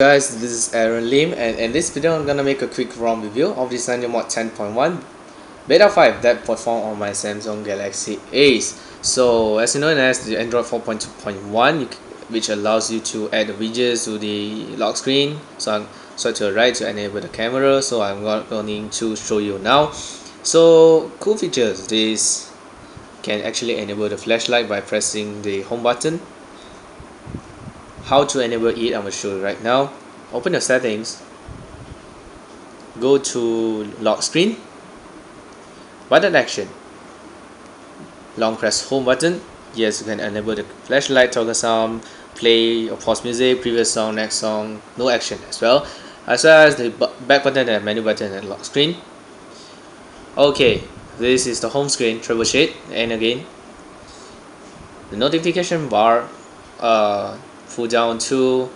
guys this is Aderen Lim and in this video I'm gonna make a quick ROM review of the Mod 10.1 beta 5 that perform on my Samsung Galaxy Ace. So as you know as the Android 4.2.1 which allows you to add widgets to the lock screen. So I'm so to the right to enable the camera. So I'm going to show you now. So cool features. This can actually enable the flashlight by pressing the home button how to enable it I'm going to show you right now. Open the settings. Go to lock screen. Button action. Long press home button. Yes you can enable the flashlight toggle sound play or pause music previous song next song. No action as well. As well as the back button and menu button and lock screen. Okay this is the home screen shade and again. The notification bar uh, pull down to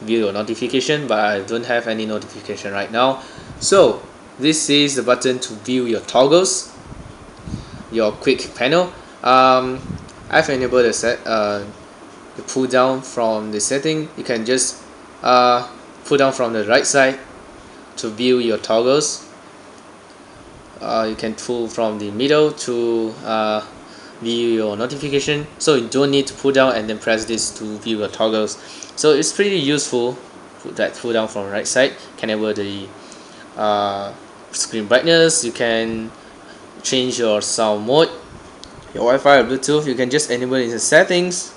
view your notification but I don't have any notification right now. So this is the button to view your toggles your quick panel. Um, I've enabled the set uh, the pull down from the setting. You can just uh, pull down from the right side to view your toggles. Uh, you can pull from the middle to uh, view your notification. So you don't need to pull down and then press this to view your toggles. So it's pretty useful put that pull down from right side. Can enable the uh, screen brightness. You can change your sound mode. Your Wi-Fi or Bluetooth. You can just enable in the settings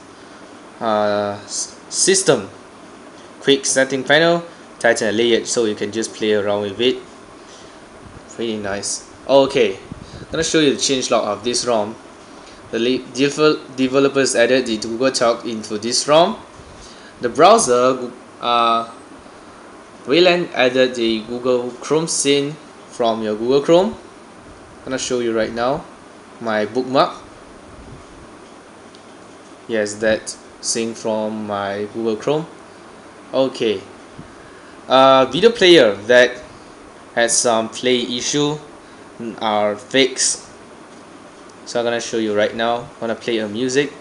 uh, system. Quick setting panel tighten and layered so you can just play around with it. Pretty nice. Okay. I'm gonna show you the change log of this ROM the developers added the Google Talk into this ROM. The browser, uh, Wayland added the Google Chrome scene from your Google Chrome. I'm gonna show you right now my bookmark. Yes, that sync from my Google Chrome. Okay. Uh, video player that had some play issue are fixed so I'm gonna show you right now. I'm gonna play a music.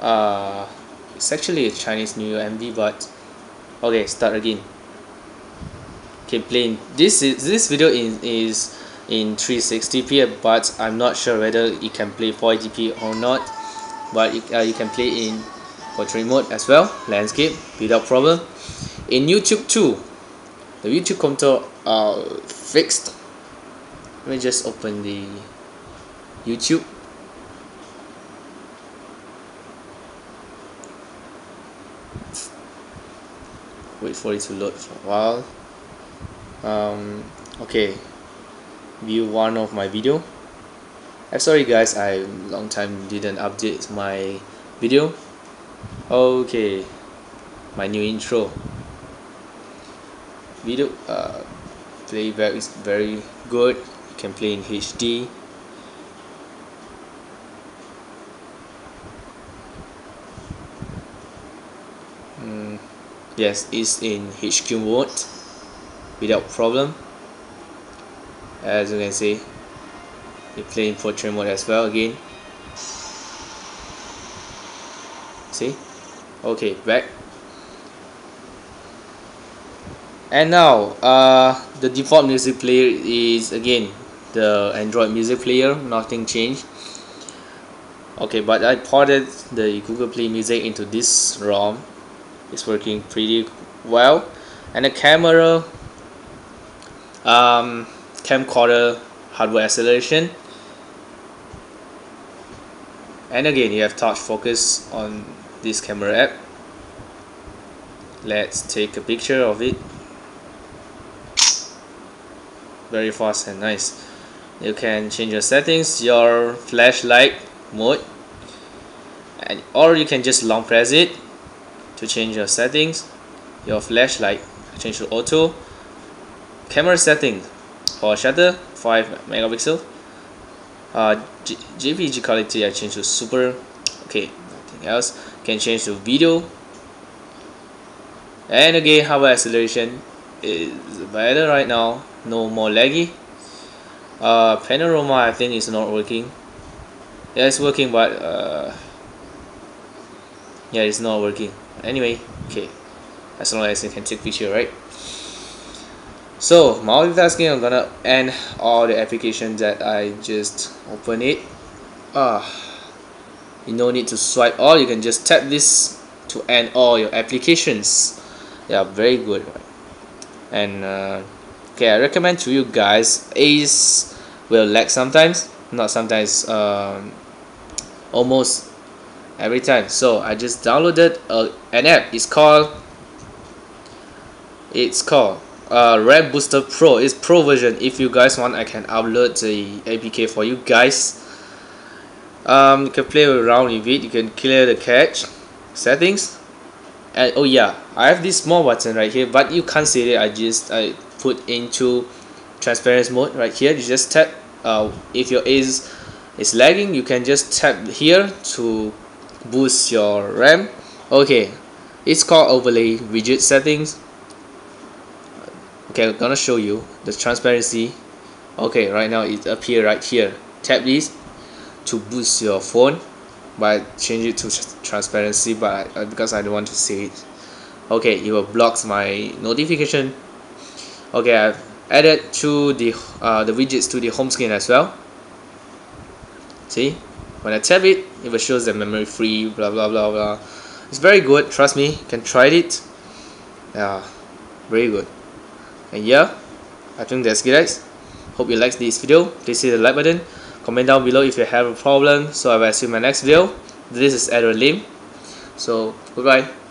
Uh, it's actually a Chinese New Year MV but okay start again. Okay playing this is this video in, is in 360p but I'm not sure whether it can play 480p or not. But it, uh, you can play in portrait mode as well landscape without problem. In YouTube too. The YouTube contour are fixed. Let me just open the YouTube. Wait for it to load. For a while um, okay. View one of my video. I'm sorry guys. I long time didn't update my video. Okay. My new intro. Video uh, playback is very good. You can play in HD yes it's in HQ mode without problem. As you can see you play in portrait mode as well again. See? Okay back. And now uh, the default music player is again the Android music player. Nothing changed. Okay but I ported the Google Play Music into this ROM it's working pretty well. And the camera um, camcorder hardware acceleration. And again you have touch focus on this camera app. Let's take a picture of it. Very fast and nice. You can change your settings your flashlight mode. And or you can just long press it to change your settings your flashlight change to auto camera settings for shutter 5 megapixel. Uh, JPG quality I change to super okay nothing else. Can change to video. And again hardware acceleration? Is better right now no more laggy. Uh, panorama I think is not working. Yeah it's working but uh, yeah it's not working anyway okay. As long as you can take picture right? So multitasking I'm gonna end all the applications that I just open it. Ah you no need to swipe all. You can just tap this to end all your applications. Yeah very good right? And uh, okay I recommend to you guys Ace will lag sometimes. Not sometimes um, almost every time. So I just downloaded a, an app. It's called it's called uh, RAM Booster Pro. It's pro version. If you guys want I can upload the APK for you guys. Um, you can play around with it. You can clear the cache settings. And oh yeah. I have this small button right here but you can't see it. I just I put into transparency mode right here. You just tap uh, if your is is lagging you can just tap here to boost your RAM. Okay it's called overlay widget settings. Okay I'm gonna show you the transparency. Okay right now it appear right here. Tap this to boost your phone but change it to transparency but uh, because I don't want to see it. Okay it will blocks my notification. Okay I've added to the uh, the widgets to the home screen as well. See when I tap it it will shows the memory free blah blah blah blah. It's very good trust me you can try it. Yeah very good. And yeah I think that's it guys. Hope you like this video. Please hit the like button. Comment down below if you have a problem. So I will see you in my next video. This is Aderen Lim. So goodbye